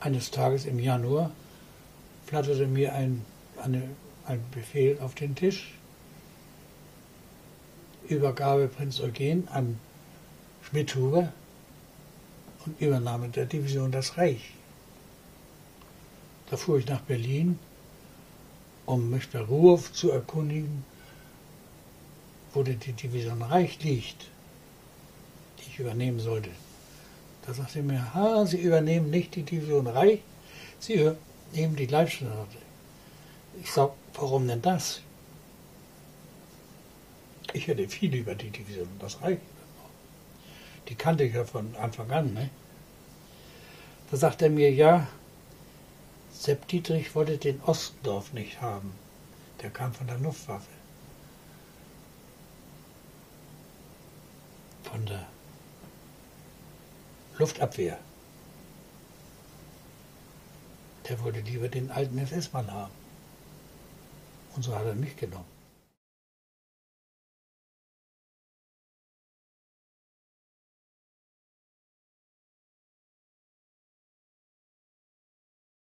Eines Tages im Januar flatterte mir ein, eine, ein Befehl auf den Tisch. Übergabe Prinz Eugen an Schmidhuber und Übernahme der Division Das Reich. Da fuhr ich nach Berlin, um mich bei Ruhr zu erkundigen, wo denn die Division Reich liegt, die ich übernehmen sollte. Da sagte er mir, ha, Sie übernehmen nicht die Division Reich, Sie übernehmen die Leibstandarte. Ich sag, warum denn das? Ich hätte viel über die Division das Reich. Die kannte ich ja von Anfang an. Ne? Da sagt er mir, ja, Sepp Dietrich wollte den Ostendorf nicht haben. Der kam von der Luftwaffe. Von der Luftabwehr. Der wollte lieber den alten SS-Mann haben. Und so hat er mich genommen.